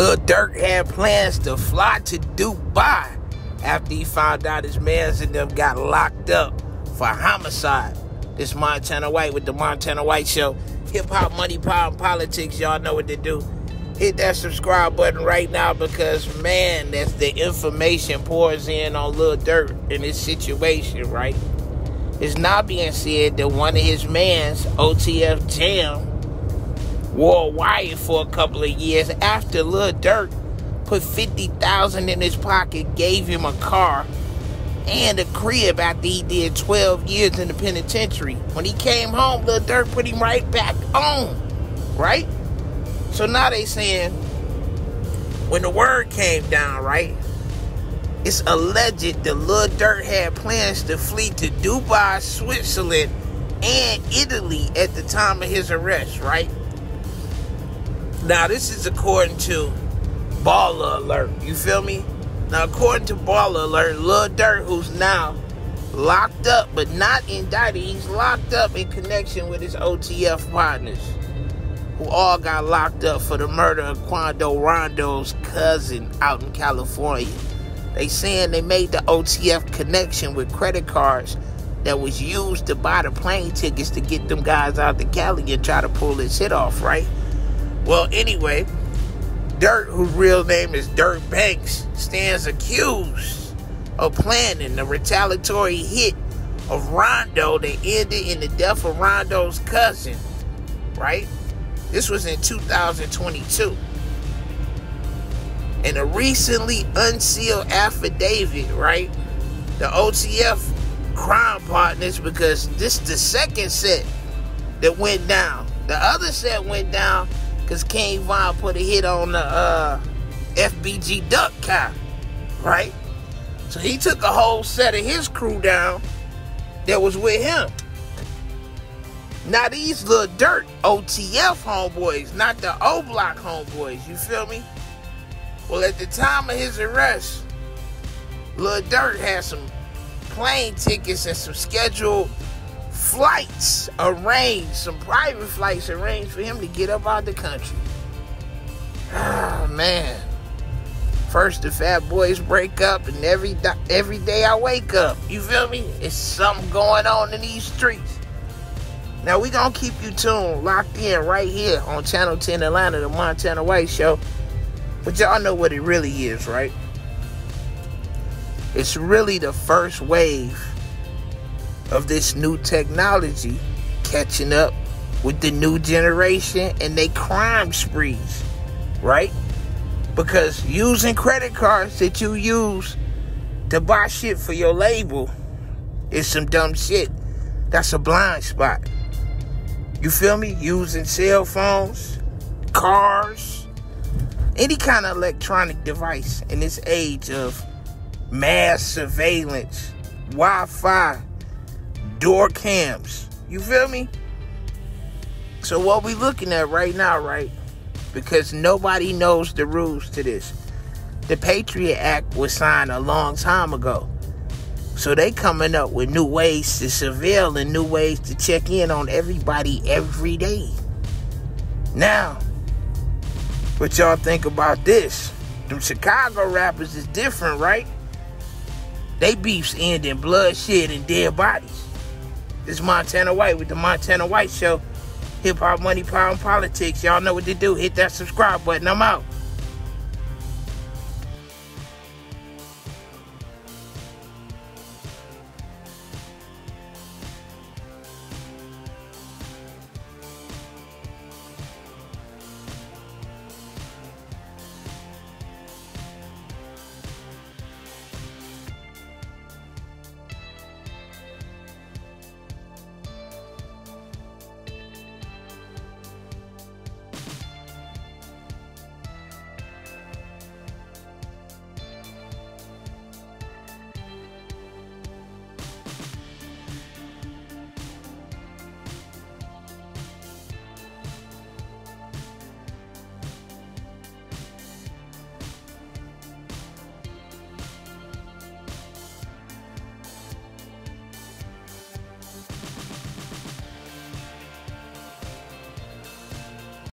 Lil Durk had plans to fly to Dubai after he found out his mans and them got locked up for homicide. This Montana White with the Montana White Show. Hip hop, money, power, and politics. Y'all know what to do. Hit that subscribe button right now because, man, that's the information pours in on Lil Durk in this situation, right? It's now being said that one of his mans, OTF Jam, wore wire for a couple of years after Lil Durk put 50000 in his pocket, gave him a car and a crib after he did 12 years in the penitentiary. When he came home, Lil Durk put him right back on, right? So now they saying, when the word came down, right? It's alleged that Lil Durk had plans to flee to Dubai, Switzerland, and Italy at the time of his arrest, right? Now, this is according to Baller Alert. You feel me? Now, according to Baller Alert, Lil Durk, who's now locked up but not indicted, he's locked up in connection with his OTF partners, who all got locked up for the murder of Quando Rondo's cousin out in California. They saying they made the OTF connection with credit cards that was used to buy the plane tickets to get them guys out to Cali and try to pull this hit off, right? Well, anyway, Durk, whose real name is Durk Banks, stands accused of planning the retaliatory hit of Rondo that ended in the death of Rondo's cousin, right? This was in 2022. In a recently unsealed affidavit, right? The OTF crime partners, because this is the second set that went down. The other set went down because King Von put a hit on the uh, FBG Duck Cow, right? So he took a whole set of his crew down that was with him. Now these Lil Durk OTF homeboys, not the O Block homeboys, you feel me? Well, at the time of his arrest, Lil Durk had some plane tickets and some scheduled flights arranged, some private flights arranged for him to get up out the country. Ah, man. First the fat boys break up, and every every day I wake up, you feel me? It's something going on in these streets. Now we gonna keep you tuned, locked in right here on Channel 10 Atlanta, the Montana White Show. But y'all know what it really is, right? It's really the first wave of this new technology catching up with the new generation and they crime sprees, right? Because using credit cards that you use to buy shit for your label is some dumb shit. That's a blind spot. You feel me? Using cell phones, cars, any kind of electronic device in this age of mass surveillance, Wi Fi, door cams. You feel me? So what we looking at right now, right? Because nobody knows the rules to this. The Patriot Act was signed a long time ago. So they coming up with new ways to surveil and new ways to check in on everybody every day. Now, what y'all think about this? Them Chicago rappers is different, right? They beefs end in bloodshed and dead bodies. This Montana White with the Montana White Show. Hip hop, money, power, and politics. Y'all know what to do. Hit that subscribe button. I'm out.